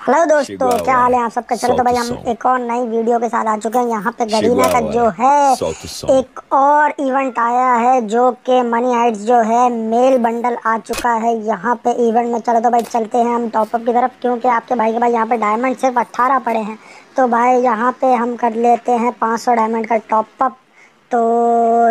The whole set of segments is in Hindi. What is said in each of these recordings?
हेलो दोस्तों क्या हाल है आप सबका? चलो तो भाई हम एक और नई वीडियो के साथ आ चुके हैं। यहाँ पे गरीना का जो है एक और इवेंट आया है जो कि मनी हाइट्स जो है मेल बंडल आ चुका है। यहाँ पे इवेंट में चलो तो भाई चलते हैं हम टॉपअप की तरफ़ क्योंकि आपके भाई के भाई यहाँ पे डायमंड सिर्फ़ अट्ठारह पड़े हैं। तो भाई यहाँ पे हम कर लेते हैं पाँच डायमंड का टॉपअप तो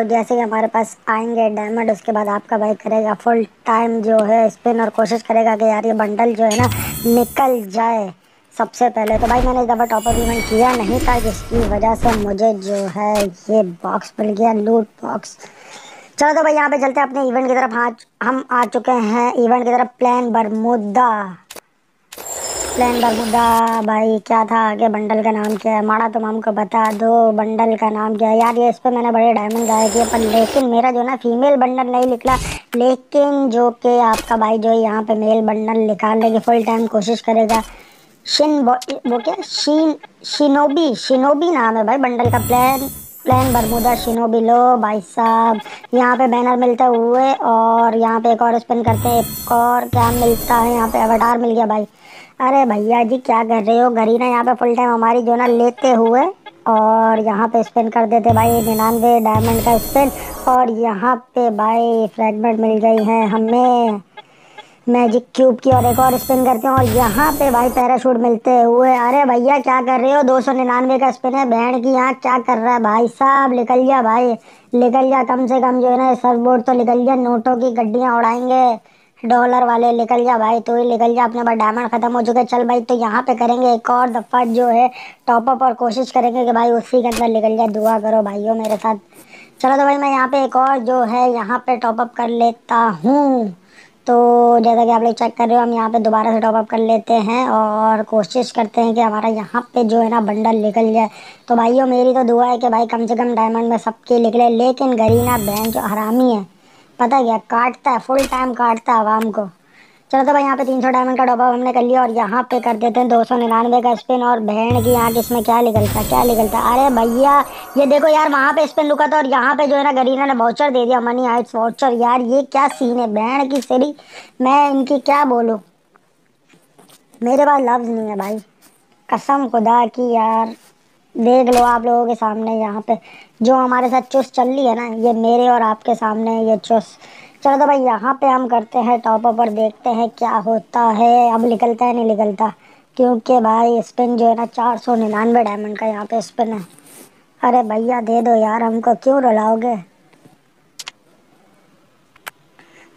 जैसे कि हमारे पास आएँगे डायमंड उसके बाद आपका भाई करेगा फुल टाइम जो है स्पिन और कोशिश करेगा कि यार ये बंडल जो है ना निकल जाए सबसे पहले। तो भाई मैंने इस दफ़ा टॉपर इवेंट किया नहीं था, जिसकी वजह से मुझे जो है ये बॉक्स मिल गया लूट बॉक्स चलो तो भाई यहाँ पे चलते हैं, अपने इवेंट की तरफ़ आज हम आ चुके हैं इवेंट की तरफ़ प्लान बरमुदा प्लान बरमुदा भाई, क्या था आगे बंडल का नाम क्या है? माड़ा तुम हमको बता दो बंडल का नाम क्या है? यार, ये इस पर मैंने बड़े डायमंड गाए किए पर लेकिन मेरा जो ना फीमेल बंडल नहीं निकला। लेकिन जो कि आपका भाई जो यहाँ पे मेल बंडल निकालने की फुल टाइम कोशिश करेगा। शिन वो क्या? शीन शिनोबी शिनोबी नाम है भाई बंडल का। प्लान प्लान बरमुदा शिनोबी लो, भाई साहब। यहाँ पे बैनर मिलते हुए और यहाँ पे एक और स्पिन करते हैं, एक और क्या मिलता है, यहाँ पे अवटार मिल गया भाई। अरे भैया जी, क्या कर रहे हो? घड़ी ना यहाँ पे फुल टाइम हमारी जो ना लेते हुए और यहाँ पे स्पिन कर देते भाई निन्यानवे डायमंड का स्पिन और यहाँ पे भाई फ्रेगमेंट मिल गई है हमें। मैजिक क्यूब की और एक और स्पिन करते हैं और यहाँ पे भाई पैराशूट मिलते हुए। अरे भैया, क्या कर रहे हो? दो सौ निन्यानवे का स्पिन है। बैंड की यहाँ क्या कर रहा है भाई साहब? निकल जा भाई, निकल जा। कम से कम जो है ना सर्फ बोर्ड तो निकल जा, नोटों की गड्डियाँ उड़ाएँगे। डॉलर वाले निकल जा भाई तो ही निकल जा, अपने पास डायमंड खत्म हो चुके, चल भाई तो यहाँ पे करेंगे एक और दफ़ा जो है टॉपअप और कोशिश करेंगे कि भाई उसी के अंदर निकल जाए, दुआ करो भाइयों मेरे साथ। चलो तो भाई मैं यहाँ पे एक और जो है, यहाँ पे टॉपअप कर लेता हूँ। तो जैसा कि आप लोग चेक कर रहे हो, हम यहाँ पे दोबारा से टॉपअप कर लेते हैं और कोशिश करते हैं कि हमारा यहाँ पे जो है ना बंडल निकल जाए। तो भाइयों मेरी तो दुआ है कि भाई कम से कम डायमंड में सबके निकले, लेकिन गरीना बैंक जो हरामी है पता क्या, काटता है फुल टाइम काटता है आवाम को। चलो तो भाई, यहाँ पे तीन सौ डायमंड का डब्बा हमने कर लिया और यहाँ पे कर देते हैं दो सौ निन्यानवे का स्पिन और बहन की यहाँ इसमें क्या निकलता क्या निकलता। अरे भैया, ये देखो यार, वहाँ पे स्पिन रुका था और यहाँ पे जो है ना, गरीना ने वाउचर दे दिया मनी आइट्स वाउचर यार, ये क्या सीन है, बहन की सीढ़ी मैं इनकी क्या बोलूँ? मेरे पास लफ्ज़ नहीं है भाई। कसम खुदा की यार। देख लो आप लोगों के सामने यहाँ पे, जो हमारे साथ चुस चल रही है ना, ये मेरे और आपके सामने ये चुस चलो तो भाई यहाँ पे हम करते हैं टॉप अप और देखते हैं क्या होता है। अब निकलता है, नहीं निकलता? क्योंकि भाई स्पिन जो है ना, चार सौ निन्यानवे डायमंड का यहाँ पे स्पिन है। अरे भैया दे दो यार, हमको क्यों रुलाओगे?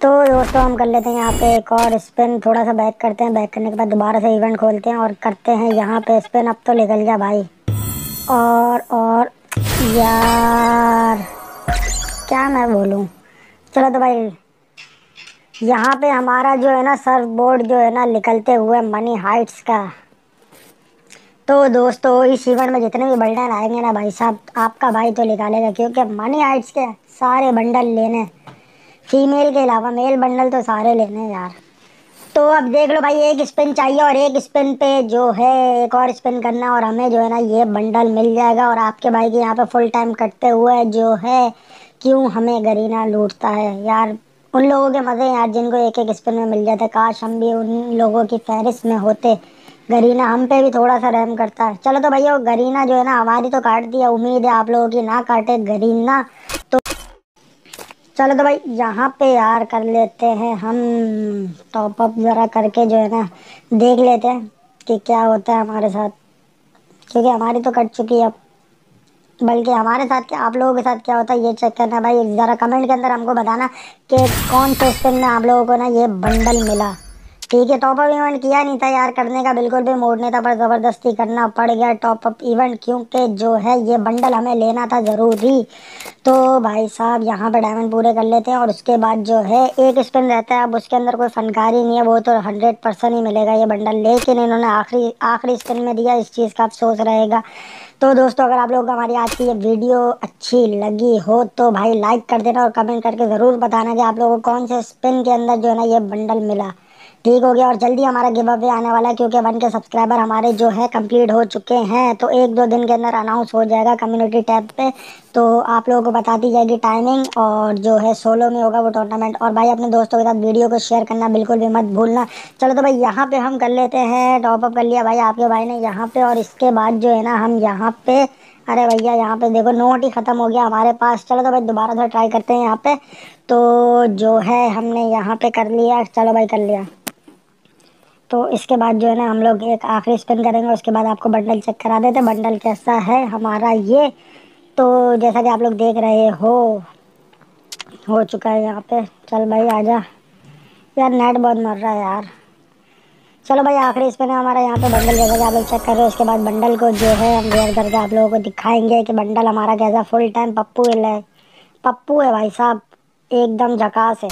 तो दोस्तों हम कर लेते हैं यहाँ पे एक और स्पिन थोड़ा सा बैक करते हैं। बैक करने के बाद दोबारा से इवेंट खोलते हैं और करते हैं यहाँ पे स्पिन अब तो निकल जा भाई। और और, यार। क्या मैं बोलूँ? चलो तो भाई, यहाँ पे हमारा जो है ना सर्फ बोर्ड जो है ना, निकलते हुए मनी हाइट्स का। तो दोस्तों, इस इवेंट में जितने भी बंडल आएँगे ना भाई साहब, आपका भाई तो निकालेगा, क्योंकि मनी हाइट्स के सारे बंडल लेने फीमेल के अलावा मेल बंडल तो सारे लेने यार। तो अब देख लो भाई, एक स्पिन चाहिए और एक स्पिन पे जो है, एक और स्पिन करना और हमें जो है ना ये बंडल मिल जाएगा और आपके भाई के यहाँ पे फुल टाइम कटते हुए जो है, क्यों हमें गरीना लूटता है? यार, उन लोगों के मज़े यार जिनको एक एक स्पिन में मिल जाता। काश हम भी उन लोगों की फहरिस्त में होते। गरीना हम पे भी थोड़ा सा रहम करता है। चलो तो भैया गरीना जो है ना, हमारी तो काट दिया। उम्मीद है आप लोगों की ना काटे गरीना। चलो तो भाई, यहाँ पे यार कर लेते हैं हम टॉप अप ज़रा करके जो है ना, देख लेते हैं कि क्या होता है हमारे साथ। क्योंकि हमारी तो कट चुकी है अब। बल्कि हमारे साथ क्या, आप लोगों के साथ क्या होता है, ये चेक करना भाई, ज़रा कमेंट के अंदर हमको बताना कि कौन से स्पिन में आप लोगों को ना ये बंडल मिला। ठीक है टॉप अप इवेंट किया नहीं था यार, करने का बिल्कुल भी मूड नहीं था, पर ज़बरदस्ती करना पड़ गया टॉप अप इवेंट क्योंकि जो है ये बंडल हमें लेना था ज़रूरी। तो भाई साहब, यहाँ पे डायमंड पूरे कर लेते हैं, और उसके बाद जो है एक स्पिन रहता है, अब उसके अंदर कोई फनकारी नहीं है, वो तो हंड्रेड परसेंट ही मिलेगा ये बंडल लेकिन इन्होंने आखिरी आखिरी स्पिन में दिया, इस चीज़ का अफसोस रहेगा तो दोस्तों, अगर आप लोगों को हमारी आज की ये वीडियो अच्छी लगी हो तो भाई लाइक कर देना और कमेंट करके ज़रूर बताना कि आप लोगों को कौन से स्पिन के अंदर जो है ना ये बंडल मिला। ठीक हो गया और जल्दी हमारा गिव अवे आने वाला है, क्योंकि वन के सब्सक्राइबर हमारे जो है कंप्लीट हो चुके हैं तो एक दो दिन के अंदर अनाउंस हो जाएगा कम्युनिटी टैब पे। तो आप लोगों को बता दी जाएगी टाइमिंग और जो है सोलो में होगा वो टूर्नामेंट और भाई अपने दोस्तों के साथ वीडियो को शेयर करना बिल्कुल भी मत भूलना। चलो तो भाई यहाँ पे हम कर लेते हैं टॉपअप कर लिया भाई आपके भाई ने यहाँ पे और इसके बाद जो है ना हम यहाँ पे अरे भैया, यहाँ पे देखो, नोट ही ख़त्म हो गया हमारे पास। चलो तो भाई, दोबारा से ट्राई करते हैं यहाँ पे। तो जो है, हमने यहाँ पे कर लिया। चलो भाई, कर लिया। तो इसके बाद जो है ना, हम लोग एक आखिरी स्पिन करेंगे। उसके बाद आपको बंडल चेक करा देते बंडल कैसा है हमारा ये। तो जैसा कि आप लोग देख रहे हो हो चुका है यहाँ पे। चल भाई, आजा। यार नेट बहुत मर रहा है यार। चलो भाई, आखिरी इसमें ना हमारा यहाँ पे बंडल जैसा आप लोग चेक कर रहे हो, उसके बाद बंडल को जो है हम वेयर करके आप लोगों को दिखाएँगे कि बंडल हमारा कैसा फुल टाइम पप्पू है पप्पू है भाई साहब, एकदम झकास है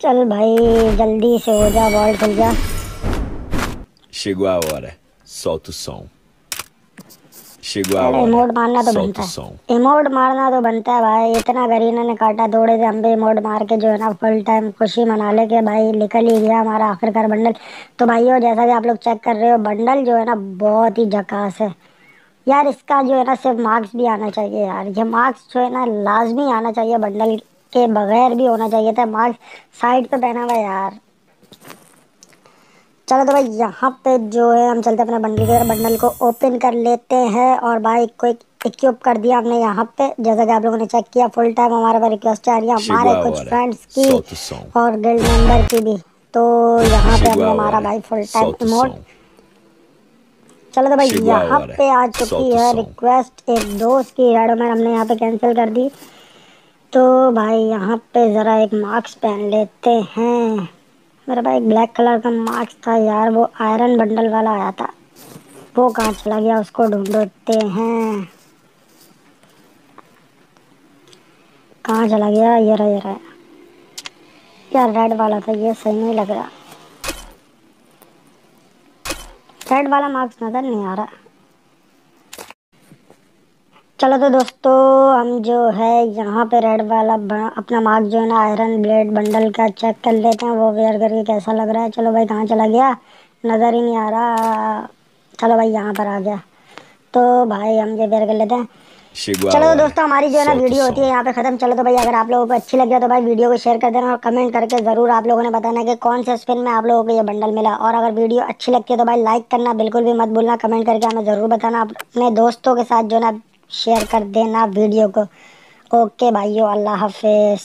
चल भाई, जल्दी से हो जा बॉल खुल जा Chegou a hora. Solta o som. A emote मारना तो बनता है. इमोट मारना तो बनता है भाई इतना गरीना ने काटा थोड़े से हम भी इमोट मार के जो है ना फुल टाइम खुशी मना ले के भाई निकल ही गया हमारा आखिरकार बंडल तो भाइयों जैसा कि आप लोग चेक कर रहे हो बंडल जो है ना बहुत ही झकास है। यार इसका जो है ना सिर्फ़ मार्क्स भी आना चाहिए यार। ये मार्क्स जो है ना लाजमी आना चाहिए बंडल के बगैर भी होना चाहिए था। मार्क्स साइड पे पहना हुआ यार। चलो तो भाई यहाँ पे जो है हम चलते अपने बंडल के बंडल को ओपन कर लेते हैं और भाई को एक इक्विप कर दिया हमने यहाँ पे। जैसा कि आप लोगों ने चेक किया फुल टाइम हमारे पर रिक्वेस्ट आ रही है हमारे कुछ फ्रेंड्स की. और गिल्ड मेंबर की भी। तो यहाँ पे हमने हमारा भाई फुल टाइम इमोट चलो तो भाई यहाँ. पे आ चुकी है रिक्वेस्ट एक दोस्त की रेडो में हमने यहाँ पे कैंसिल कर दी। तो भाई यहाँ पे ज़रा एक मार्क्स पहन लेते हैं। मेरे पास एक ब्लैक कलर का मार्क्स था यार, वो आयरन बंडल वाला आया था। वो कहाँ चला गया, उसको ढूंढते हैं। कहाँ चला गया? ये रहा ये रहा। यार रेड वाला था, ये सही नहीं लग रहा। रेड वाला मार्क्स नज़र नहीं आ रहा। चलो तो दोस्तों हम जो है यहाँ पे रेड वाला अपना मार्क जो है ना आयरन ब्लेड बंडल का चेक कर लेते हैं। वो वेयर करके कैसा लग रहा है? चलो भाई कहाँ चला गया? नज़र ही नहीं आ रहा। चलो भाई यहाँ पर आ गया। तो भाई हम ये वेयर कर लेते हैं। चलो तो दोस्तों हमारी जो है ना वीडियो होती है यहाँ पे खत्म। चलो तो भाई अगर आप लोगों को अच्छी लगी हो तो भाई वीडियो को शेयर कर देना और कमेंट करके ज़रूर आप लोगों ने बताना कि कौन से स्पिन में आप लोगों को ये बंडल मिला। और अगर वीडियो अच्छी लगती है तो भाई लाइक करना बिल्कुल भी मत भूलना। कमेंट करके हमें ज़रूर बताना अपने दोस्तों के साथ जो है ना शेयर कर देना वीडियो को। ओके भाइयों अल्लाह हाफिज़।